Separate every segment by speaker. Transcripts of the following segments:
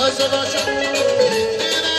Speaker 1: Nice of us.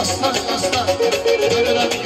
Speaker 1: aslan aslan.
Speaker 2: Dönürem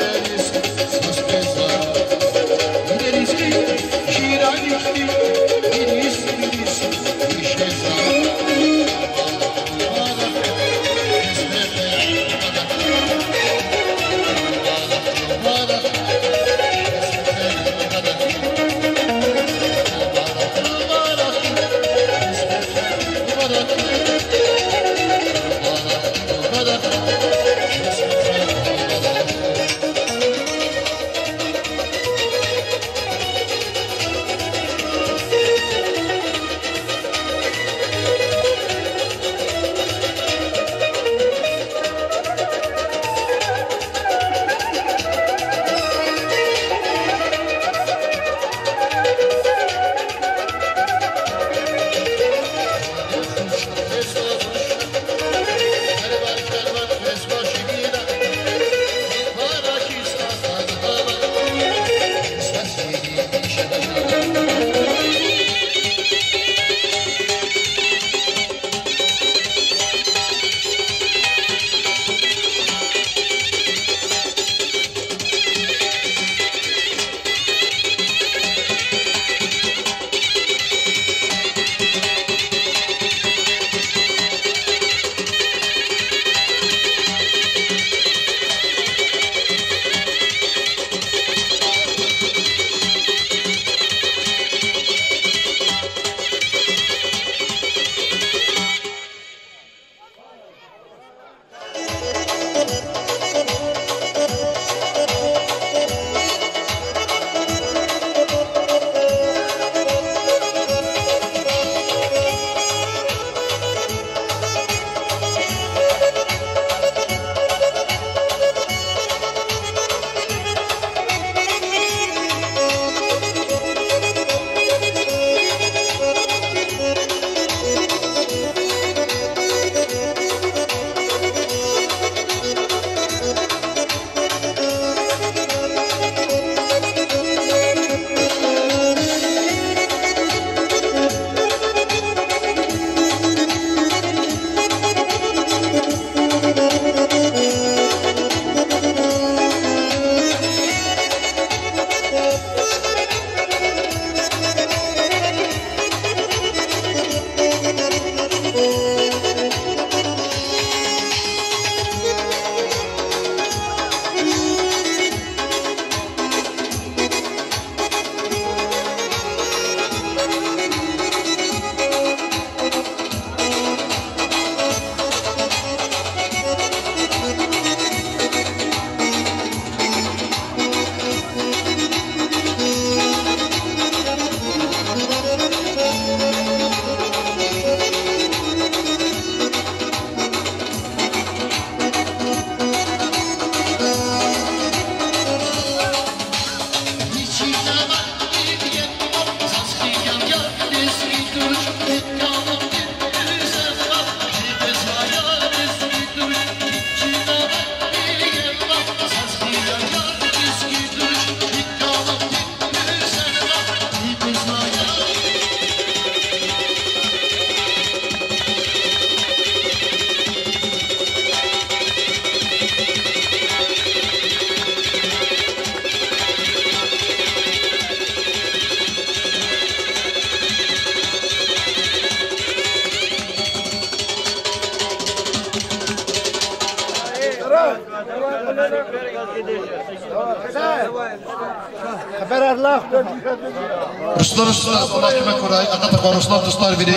Speaker 2: Ruslar Ruslar, Allah kime koray, Akataka Ruslar dostlar biri.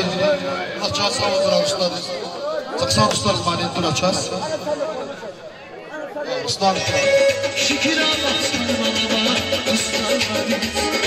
Speaker 2: Açaz sağ olun Ruslar. Saksan Ruslar mani dur açaz. Ruslar.
Speaker 3: Şükür Allah sana bana ıslanmadı. Ama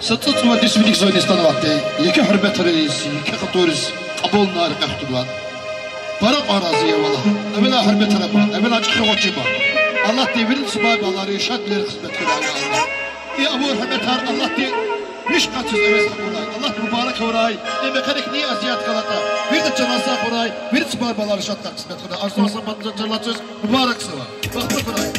Speaker 2: ستة مدرس بديك زوين استنواتي يكي حربة رئيسي يكي خطورس قبول نار قحتوان برق أراضية والله أمنا حربة ربا أمنا أجخي وجبا الله تي ورد سباب الله ريشاد لير خدمت كلا يا الله يا أبو حربة الله تي مش قاتل أمس وراي الله مبارك وراي إما كانك ني أزياد غلطة ورد جنازة وراي ورد سباب الله ريشاد خدمت كلا أرسل صبت جلاتوز مبارك سوا بخبر وراي